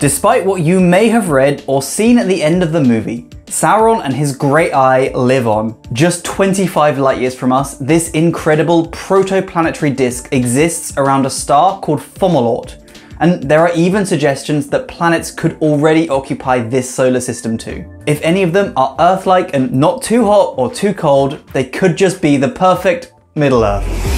Despite what you may have read or seen at the end of the movie, Sauron and his great eye live on. Just 25 light years from us, this incredible protoplanetary disk exists around a star called Fomalhaut, and there are even suggestions that planets could already occupy this solar system too. If any of them are Earth-like and not too hot or too cold, they could just be the perfect Middle Earth.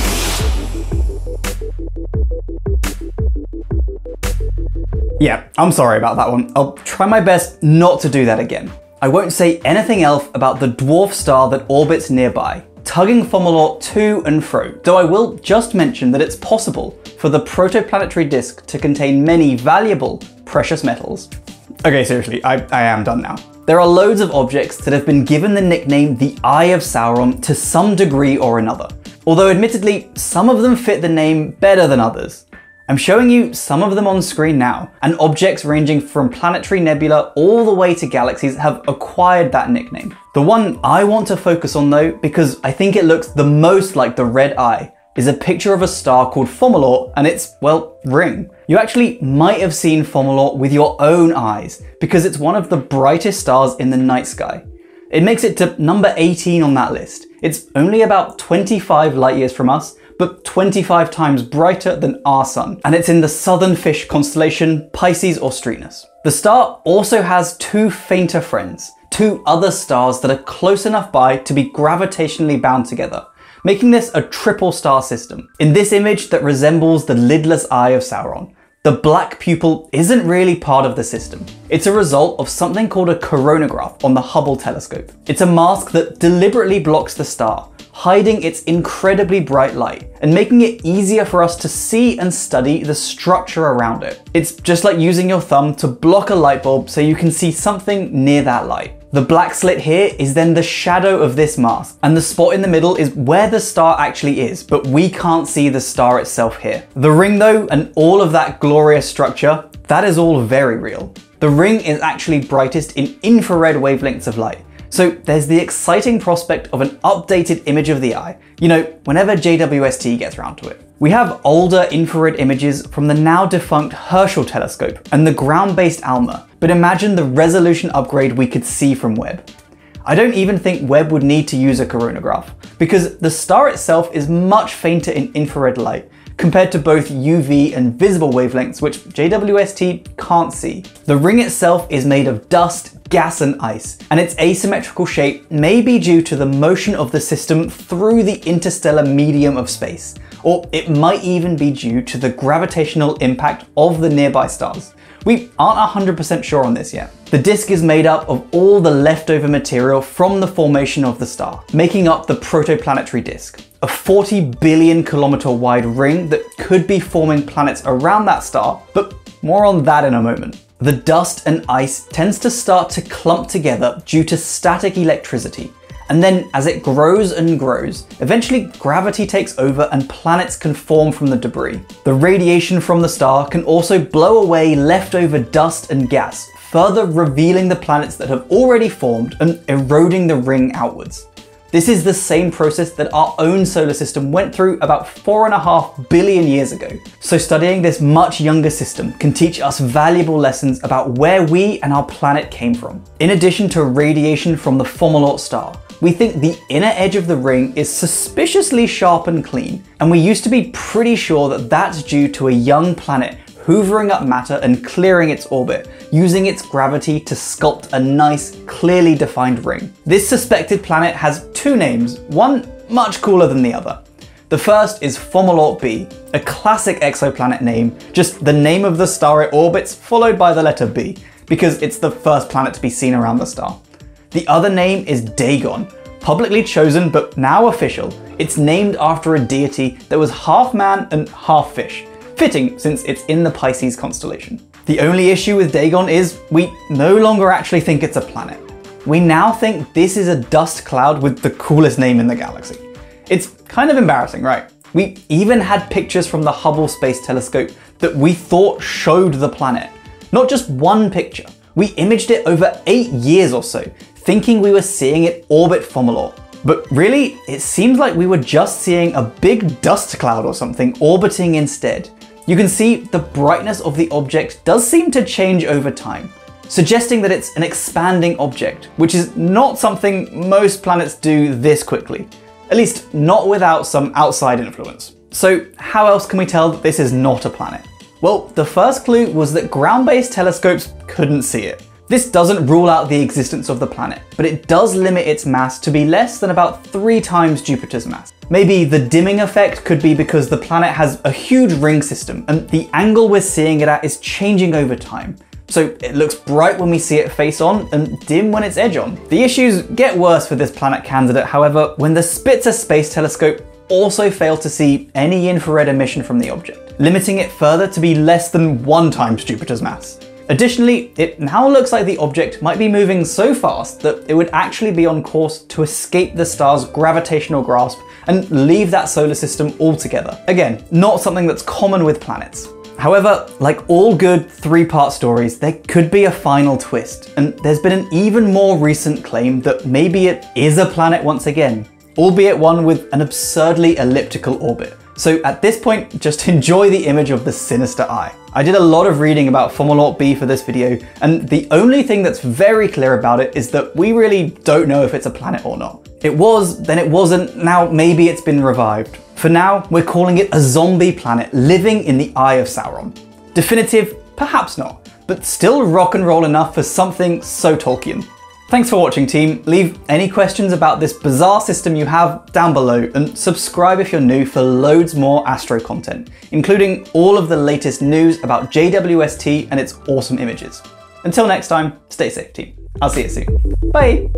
Yeah, I'm sorry about that one. I'll try my best not to do that again. I won't say anything else about the dwarf star that orbits nearby, tugging Fomalhaut to and fro, though I will just mention that it's possible for the protoplanetary disk to contain many valuable precious metals. Okay, seriously, I, I am done now. There are loads of objects that have been given the nickname the Eye of Sauron to some degree or another, although admittedly, some of them fit the name better than others. I'm showing you some of them on screen now, and objects ranging from planetary nebula all the way to galaxies have acquired that nickname. The one I want to focus on though, because I think it looks the most like the Red Eye, is a picture of a star called Fomalhaut and its, well, ring. You actually might have seen Fomalhaut with your own eyes, because it's one of the brightest stars in the night sky. It makes it to number 18 on that list. It's only about 25 light years from us, but 25 times brighter than our sun, and it's in the southern fish constellation Piscis Austrinus. The star also has two fainter friends, two other stars that are close enough by to be gravitationally bound together, making this a triple star system. In this image that resembles the lidless eye of Sauron, the black pupil isn't really part of the system. It's a result of something called a coronagraph on the Hubble telescope. It's a mask that deliberately blocks the star, hiding its incredibly bright light and making it easier for us to see and study the structure around it. It's just like using your thumb to block a light bulb so you can see something near that light. The black slit here is then the shadow of this mask, and the spot in the middle is where the star actually is, but we can't see the star itself here. The ring though, and all of that glorious structure, that is all very real. The ring is actually brightest in infrared wavelengths of light, so there's the exciting prospect of an updated image of the eye, you know, whenever JWST gets around to it. We have older infrared images from the now defunct Herschel telescope and the ground-based ALMA, but imagine the resolution upgrade we could see from Webb. I don't even think Webb would need to use a coronagraph, because the star itself is much fainter in infrared light, compared to both UV and visible wavelengths, which JWST can't see. The ring itself is made of dust, gas, and ice, and its asymmetrical shape may be due to the motion of the system through the interstellar medium of space, or it might even be due to the gravitational impact of the nearby stars. We aren't 100% sure on this yet. The disk is made up of all the leftover material from the formation of the star, making up the protoplanetary disk a 40 billion kilometer wide ring that could be forming planets around that star, but more on that in a moment. The dust and ice tends to start to clump together due to static electricity, and then as it grows and grows, eventually gravity takes over and planets can form from the debris. The radiation from the star can also blow away leftover dust and gas, further revealing the planets that have already formed and eroding the ring outwards. This is the same process that our own solar system went through about four and a half billion years ago. So studying this much younger system can teach us valuable lessons about where we and our planet came from. In addition to radiation from the Fomalhaut star, we think the inner edge of the ring is suspiciously sharp and clean, and we used to be pretty sure that that's due to a young planet hoovering up matter and clearing its orbit, using its gravity to sculpt a nice, clearly defined ring. This suspected planet has two names, one much cooler than the other. The first is Fomalhaut b, a classic exoplanet name, just the name of the star it orbits followed by the letter B, because it's the first planet to be seen around the star. The other name is Dagon, publicly chosen but now official. It's named after a deity that was half man and half fish, Fitting, since it's in the Pisces constellation. The only issue with Dagon is we no longer actually think it's a planet. We now think this is a dust cloud with the coolest name in the galaxy. It's kind of embarrassing, right? We even had pictures from the Hubble Space Telescope that we thought showed the planet. Not just one picture. We imaged it over eight years or so, thinking we were seeing it orbit Fomalhaut. But really, it seems like we were just seeing a big dust cloud or something orbiting instead. You can see the brightness of the object does seem to change over time, suggesting that it's an expanding object, which is not something most planets do this quickly. At least not without some outside influence. So how else can we tell that this is not a planet? Well, the first clue was that ground-based telescopes couldn't see it. This doesn't rule out the existence of the planet, but it does limit its mass to be less than about three times Jupiter's mass. Maybe the dimming effect could be because the planet has a huge ring system and the angle we're seeing it at is changing over time. So it looks bright when we see it face on and dim when it's edge on. The issues get worse for this planet candidate, however, when the Spitzer Space Telescope also failed to see any infrared emission from the object, limiting it further to be less than one times Jupiter's mass. Additionally, it now looks like the object might be moving so fast that it would actually be on course to escape the star's gravitational grasp and leave that solar system altogether. Again, not something that's common with planets. However, like all good three-part stories, there could be a final twist, and there's been an even more recent claim that maybe it is a planet once again, albeit one with an absurdly elliptical orbit. So at this point, just enjoy the image of the sinister eye. I did a lot of reading about Fomalhaut b for this video, and the only thing that's very clear about it is that we really don't know if it's a planet or not. It was, then it wasn't, now maybe it's been revived. For now, we're calling it a zombie planet living in the Eye of Sauron. Definitive? Perhaps not, but still rock and roll enough for something so Tolkien. Thanks for watching team. Leave any questions about this bizarre system you have down below and subscribe if you're new for loads more Astro content, including all of the latest news about JWST and its awesome images. Until next time, stay safe team. I'll see you soon. Bye!